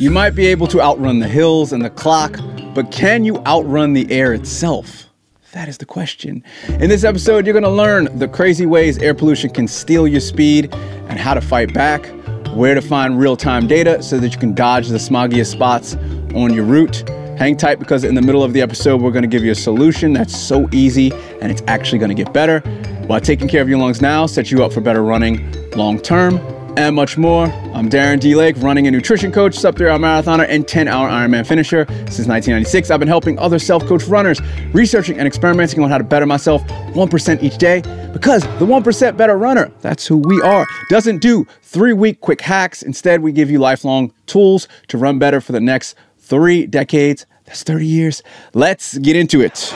You might be able to outrun the hills and the clock, but can you outrun the air itself? That is the question. In this episode, you're gonna learn the crazy ways air pollution can steal your speed and how to fight back, where to find real time data so that you can dodge the smoggiest spots on your route. Hang tight because in the middle of the episode, we're gonna give you a solution that's so easy and it's actually gonna get better while taking care of your lungs now sets you up for better running long term and much more. I'm Darren D. Lake, running a nutrition coach, sub 3 hour marathoner, and 10 hour Ironman finisher. Since 1996, I've been helping other self coach runners, researching and experimenting on how to better myself 1% each day because the 1% better runner, that's who we are, doesn't do three week quick hacks. Instead, we give you lifelong tools to run better for the next three decades. That's 30 years. Let's get into it.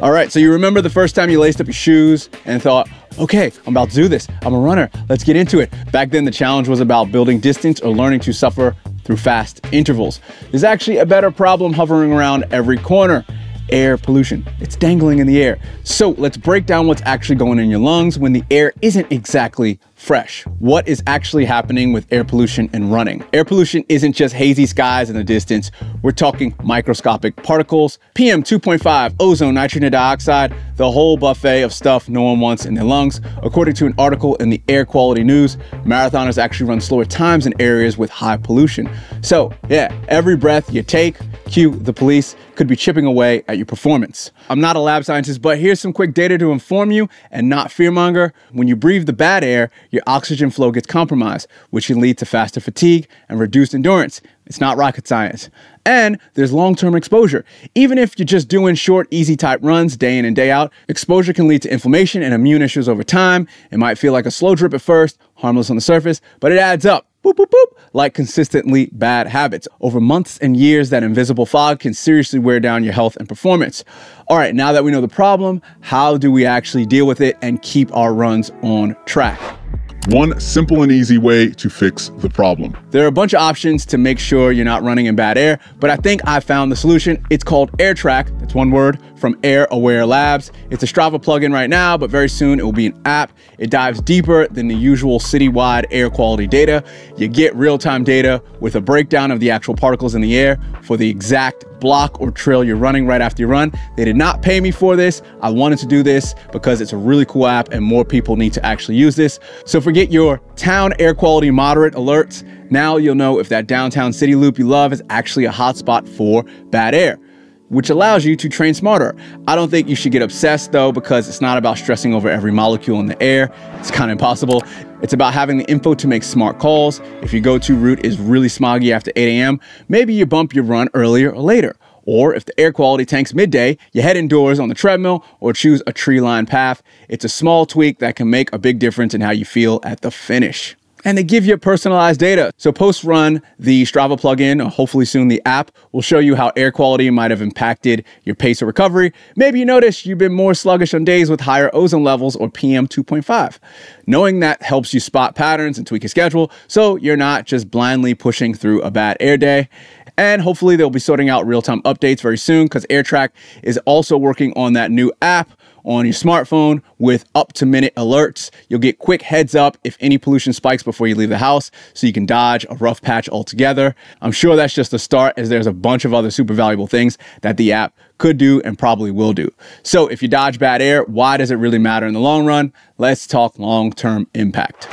All right, so you remember the first time you laced up your shoes and thought, okay, I'm about to do this. I'm a runner. Let's get into it. Back then, the challenge was about building distance or learning to suffer through fast intervals. There's actually a better problem hovering around every corner air pollution. It's dangling in the air. So let's break down what's actually going in your lungs when the air isn't exactly fresh. What is actually happening with air pollution and running? Air pollution isn't just hazy skies in the distance. We're talking microscopic particles, PM 2.5, ozone, nitrogen dioxide, the whole buffet of stuff no one wants in their lungs. According to an article in the Air Quality News, marathoners actually run slower times in areas with high pollution. So, yeah, every breath you take, cue the police, could be chipping away at your performance. I'm not a lab scientist, but here's some quick data to inform you and not fearmonger. When you breathe the bad air, your oxygen flow gets compromised, which can lead to faster fatigue and reduced endurance. It's not rocket science. And there's long term exposure. Even if you're just doing short, easy type runs day in and day out, exposure can lead to inflammation and immune issues over time. It might feel like a slow drip at first, harmless on the surface, but it adds up. Boop, boop, boop, like consistently bad habits. Over months and years, that invisible fog can seriously wear down your health and performance. All right, now that we know the problem, how do we actually deal with it and keep our runs on track? One simple and easy way to fix the problem. There are a bunch of options to make sure you're not running in bad air, but I think I found the solution. It's called AirTrack. That's one word from Air Aware Labs. It's a Strava plugin right now, but very soon it will be an app. It dives deeper than the usual citywide air quality data. You get real time data with a breakdown of the actual particles in the air for the exact block or trail you're running right after you run. They did not pay me for this. I wanted to do this because it's a really cool app and more people need to actually use this. So forget your town air quality moderate alerts. Now you'll know if that downtown city loop you love is actually a hotspot for bad air which allows you to train smarter. I don't think you should get obsessed though, because it's not about stressing over every molecule in the air. It's kind of impossible. It's about having the info to make smart calls. If your go to route is really smoggy after 8 a.m., maybe you bump your run earlier or later. Or if the air quality tanks midday, you head indoors on the treadmill or choose a tree lined path. It's a small tweak that can make a big difference in how you feel at the finish and they give you personalized data. So post run, the Strava plugin, hopefully soon the app, will show you how air quality might have impacted your pace of recovery. Maybe you notice you've been more sluggish on days with higher ozone levels or PM 2.5. Knowing that helps you spot patterns and tweak your schedule so you're not just blindly pushing through a bad air day. And hopefully they'll be sorting out real-time updates very soon because AirTrack is also working on that new app on your smartphone with up to minute alerts. You'll get quick heads up if any pollution spikes before you leave the house so you can dodge a rough patch altogether. I'm sure that's just the start as there's a bunch of other super valuable things that the app could do and probably will do. So if you dodge bad air, why does it really matter in the long run? Let's talk long-term impact.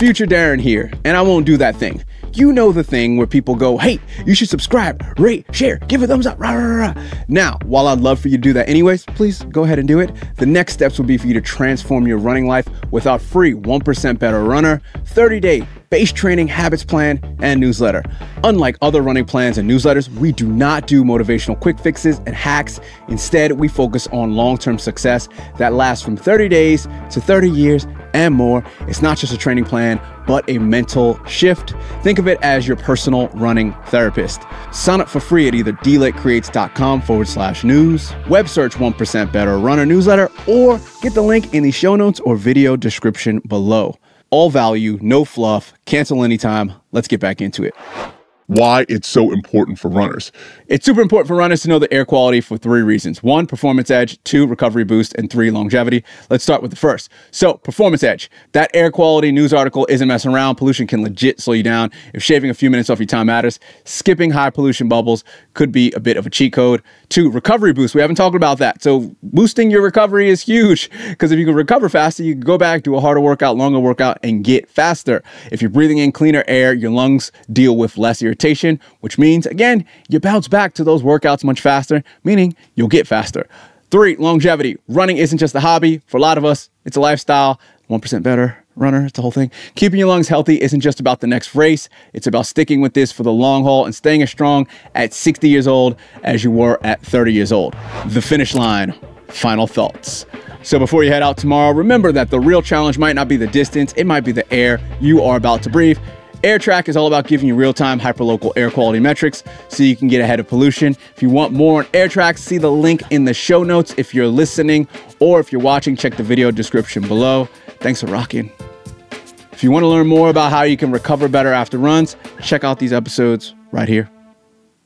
Future Darren here, and I won't do that thing. You know the thing where people go, hey, you should subscribe, rate, share, give a thumbs up. Rah, rah, rah. Now, while I'd love for you to do that anyways, please go ahead and do it. The next steps will be for you to transform your running life with our free 1% Better Runner 30 day base training habits plan and newsletter. Unlike other running plans and newsletters, we do not do motivational quick fixes and hacks. Instead, we focus on long term success that lasts from 30 days to 30 years and more. It's not just a training plan, but a mental shift. Think of it as your personal running therapist. Sign up for free at either dlakecreates.com forward slash news, web search 1% Better Runner newsletter, or get the link in the show notes or video description below. All value, no fluff, cancel anytime. Let's get back into it. Why it's so important for runners. It's super important for runners to know the air quality for three reasons. One, performance edge, two, recovery boost, and three, longevity. Let's start with the first. So, performance edge. That air quality news article isn't messing around. Pollution can legit slow you down if shaving a few minutes off your time matters. Skipping high pollution bubbles could be a bit of a cheat code. Two, recovery boost. We haven't talked about that. So, boosting your recovery is huge because if you can recover faster, you can go back, do a harder workout, longer workout, and get faster. If you're breathing in cleaner air, your lungs deal with less which means, again, you bounce back to those workouts much faster, meaning you'll get faster. Three, longevity. Running isn't just a hobby. For a lot of us, it's a lifestyle. 1% better runner, it's the whole thing. Keeping your lungs healthy isn't just about the next race, it's about sticking with this for the long haul and staying as strong at 60 years old as you were at 30 years old. The finish line. Final thoughts. So before you head out tomorrow, remember that the real challenge might not be the distance, it might be the air you are about to breathe. AirTrack is all about giving you real-time hyperlocal air quality metrics so you can get ahead of pollution. If you want more on AirTrack, see the link in the show notes if you're listening or if you're watching, check the video description below. Thanks for rocking. If you want to learn more about how you can recover better after runs, check out these episodes right here.